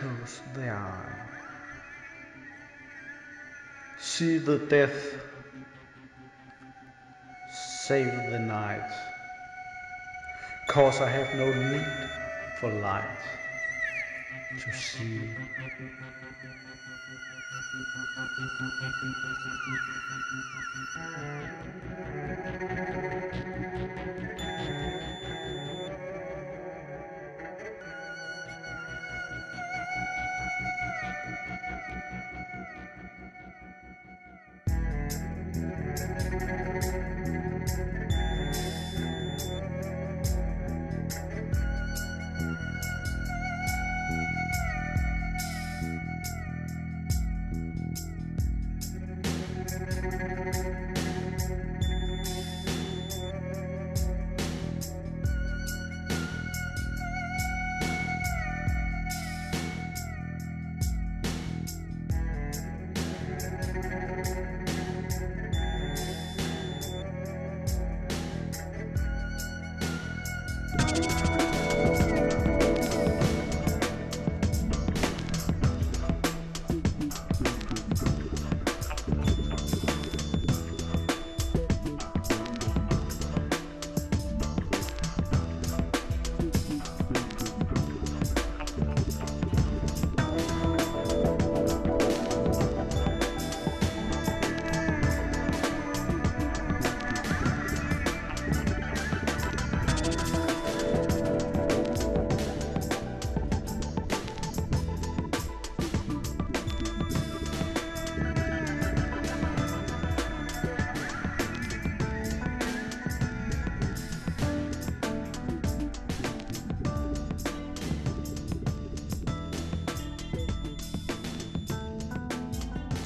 close the eye. See the death, save the night, cause I have no need for light to see.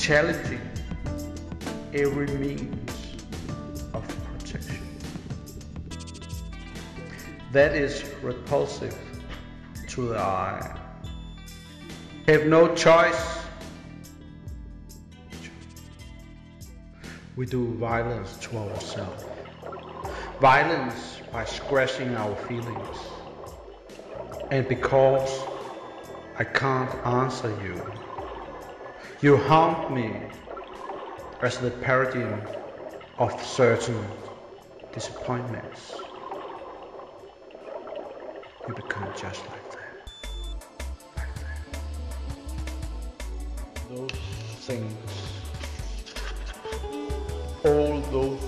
Challenging every means of protection. That is repulsive to the eye. Have no choice. We do violence to ourselves. Violence by scratching our feelings. And because I can't answer you, you haunt me as the paradigm of certain disappointments. You become just like that. Like. Those things, all those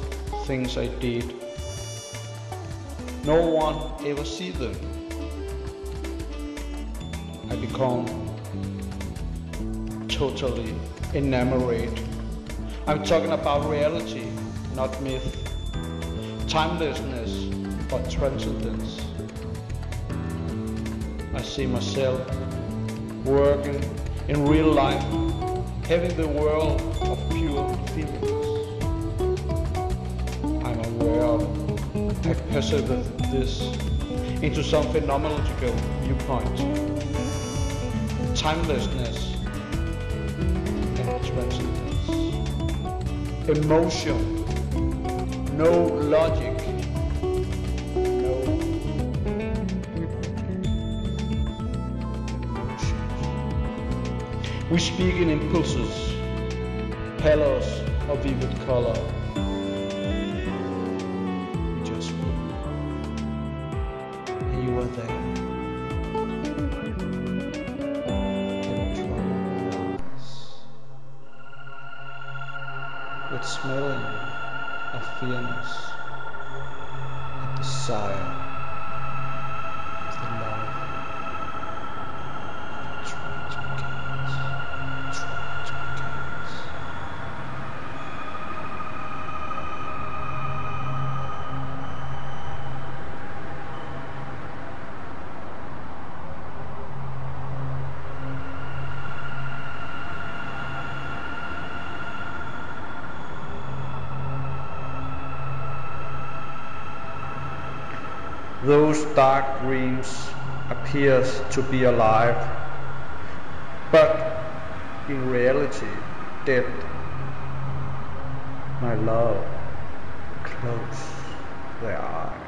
things I did, no one ever see them. I become totally enamored. I'm talking about reality, not myth, timelessness, but transcendence. I see myself working in real life, having the world of pure feelings. I'm aware of, I perceive this into some phenomenological viewpoint. Timelessness transcendence. Emotion, no logic. We speak in impulses, pallors of vivid color. We just speak. And you are there. Smelling of fearness, a desire, the Those dark dreams appears to be alive, but in reality dead. My love, close their eyes.